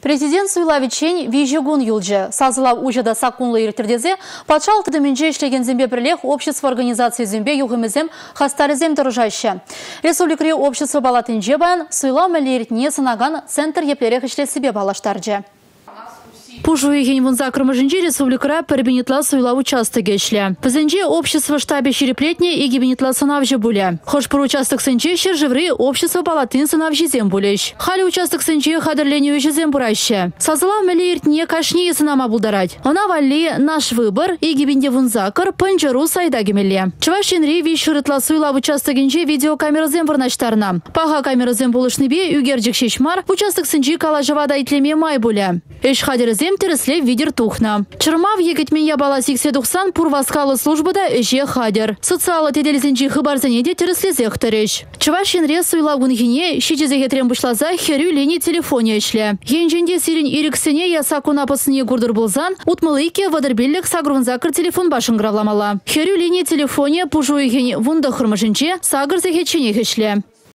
Президент Суйлавичен вижегун юлжы. Сазыла ужада сакунлы иртірдезе, патшал тыдыменже ішлеген зембе бірлех общество организации зембе юғымызем хастарызем тұржайшы. Республикре общество балатынже баян Суйла мәлерітіне сынаган центр еплерек ішлесібе балаштаржы. Пужу еген вунза кырмыжынче республикара пірбенетла суйла участок ешлі. Пізінже общество штабе шереплетне и гибенетла сынавжы буле. Хош пыр участок сынче шержевры общество палатын сынавжы зем булеш. Хали участок сынче хадырленю зем бурайшы. Сазыла мәлі ертіне кашне сынама булдарать. Она валли наш выбор и гибенде вунза кыр пынжыру сайда гемеле. Чывашенри виш шырытла суйла участогенче видеокамера зем вырнаштарна. Паха камера зем булышныбе үгерджік шешмар участок сынче калажывада итлеме май буле. Эш хадерзе Сем тірісле видер тухна. Чырмав егетмен ябала сиксе тухсан пурваскалы службада эже хадер. Социалы теделізінчі хыбарзане де тірісле зектіріш. Чывашин рес уйлавгун гине шичезеге трембушлаза херю лини телефоне ішле. Енженде сирин ириксене яса кунапысыне гурдыр болзан, утмылыйке вадырбеллік сагрунзакыр телефон башын гравламала. Херю лини телефоне пужу егене вунда хырмышынче сагыр зехечене хешле.